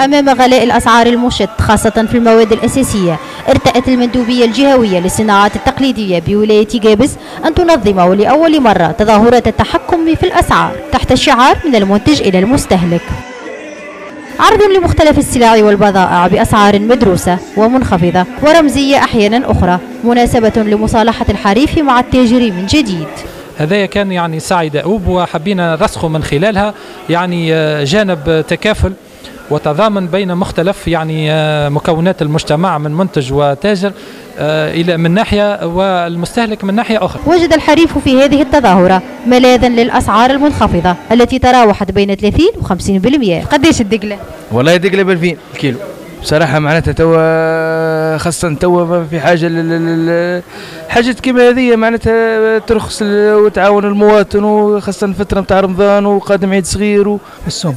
أمام غلاء الأسعار المشت خاصة في المواد الأساسية ارتأت المندوبية الجهوية للصناعات التقليدية بولاية جابس أن تنظم ولأول مرة تظاهرة التحكم في الأسعار تحت الشعار من المنتج إلى المستهلك. عرض لمختلف السلع والبضائع بأسعار مدروسة ومنخفضة ورمزية أحيانا أخرى مناسبة لمصالحة الحريف مع التاجر من جديد. هذا كان يعني سعي دؤوب وحبينا نرسخه من خلالها يعني آه، جانب تكافل. وتضامن بين مختلف يعني آه، مكونات المجتمع من منتج وتاجر آه، إلى من ناحية والمستهلك من ناحية أخرى. وجد الحريف في هذه التظاهرة ملاذا للأسعار المنخفضة التي تراوحت بين 30 و 50%. قديش الدقلة؟ والله دقلة ب 2000 الكيلو. بصراحة معناتها توا خاصة توا في حاجة لل حاجات كيما هذه معناتها ترخص وتعاون المواطن وخاصة الفترة نتاع رمضان وقادم عيد صغير و... السوم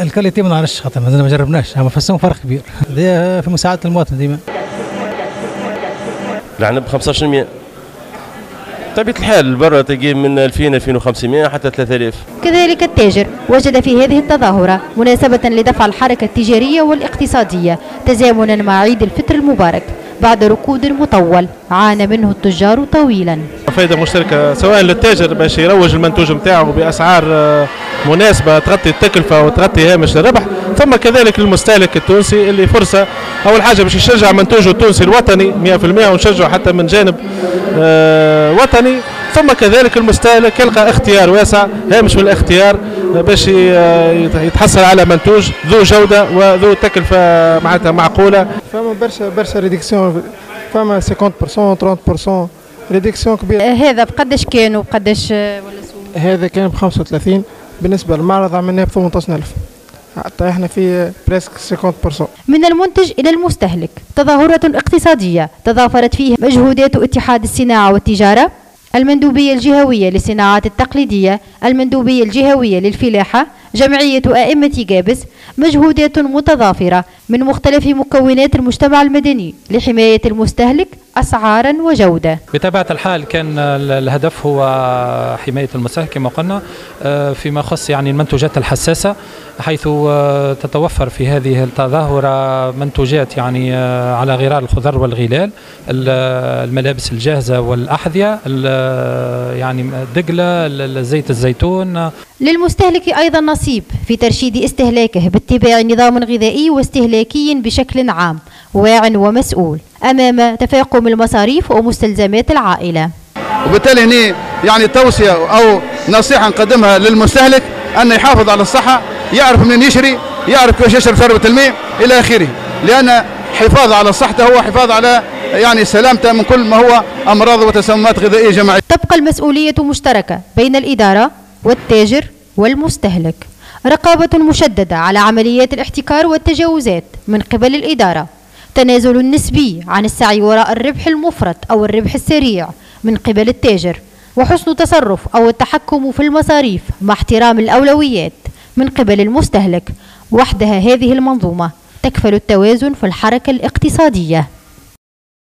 الكاليتي ما نعرفش خاطر ما جربناش أما في السوم فرق كبير. في مساعدة المواطن ديما. نحن ب 15% طبيعة الحال برا تجي من 2000 2500 حتى 3000 كذلك التاجر. وجد في هذه التظاهرة مناسبة لدفع الحركة التجارية والاقتصادية تزامنا مع عيد الفطر المبارك بعد ركود مطول. عانى منه التجار طويلا. فائدة مشتركة سواء للتاجر باش يروج المنتوج نتاعه بأسعار آه، مناسبة تغطي التكلفة وتغطي هامش الربح. ثم كذلك للمستهلك التونسي اللي فرصة أول حاجة باش يشجع منتوجه التونسي الوطني 100% ونشجعه حتى من جانب آه، وطني. ثم كذلك المستهلك يلقى اختيار واسع هامش من الاختيار باش يتحصل على منتوج ذو جودة وذو تكلفة معناتها معقولة. فما برشا برشا réduction فما 50% 30% réduction كبيرة. هذا بقداش كان وبقداش ولا هذا كان ب 35 بالنسبة للمعرض عملناه ب 18000 حتى إحنا في بريسك 50% من المنتج إلى المستهلك. تظاهرة اقتصادية تضافرت فيها مجهودات اتحاد الصناعة والتجارة المندوبية الجهوية للصناعات التقليدية المندوبية الجهوية للفلاحة جمعية أئمة جابس مجهودات متضافرة من مختلف مكونات المجتمع المدني لحماية المستهلك أسعارا وجودة. بطبيعة الحال كان الهدف هو حماية المستهلك كما قلنا آه، فيما يخص يعني المنتوجات الحساسة حيث آه، تتوفر في هذه التظاهرة منتوجات يعني آه، على غرار الخضر والغلال الملابس الجاهزة والأحذية يعني الدقلة زيت الزيتون. للمستهلك أيضا نصيب في ترشيد استهلاكه باتباع نظام غذائي واستهلاكي بشكل عام واع ومسؤول أمام تفاقم المصاريف ومستلزمات العائلة. وبالتالي هنا يعني توصية أو نصيحة نقدمها للمستهلك أن يحافظ على الصحة يعرف منين يشري يعرف كيف يشرب شربة الماء إلى آخره. لأن حفاظ على صحته هو حفاظ على يعني سلامته من كل ما هو أمراض وتسممات غذائية جماعية. تبقى المسؤولية مشتركة بين الإدارة والتاجر والمستهلك. رقابة مشددة على عمليات الاحتكار والتجاوزات من قبل الإدارة. تنازل نسبي عن السعي وراء الربح المفرط أو الربح السريع من قبل التاجر وحسن تصرف أو التحكم في المصاريف مع احترام الأولويات من قبل المستهلك. وحدها هذه المنظومة تكفل التوازن في الحركة الاقتصادية.